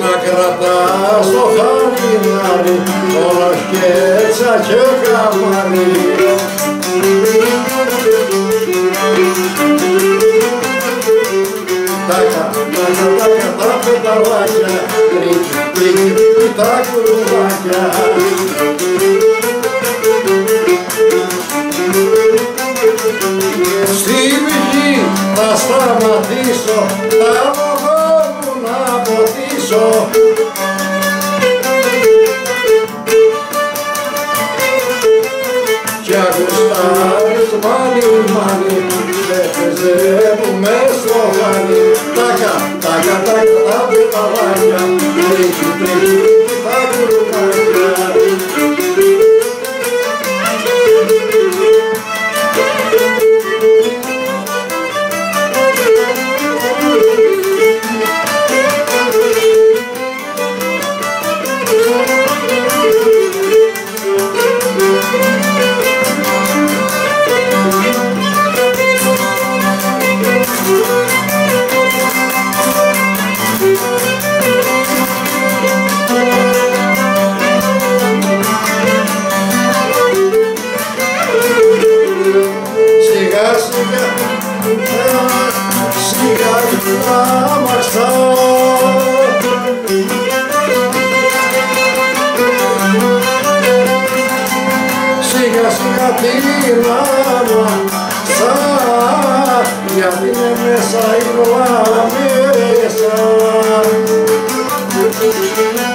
να κρατάς το χαμηλάρι όλα σκέτσα και καμάρι. Τάκα, τάκα, τάκα, τα πεταλάκια, πριν, τρίκι, τα κουρουβά Mario, Mario, Mario. Fatima Sa Yadine Mesa İbrahim Mesa Thank you.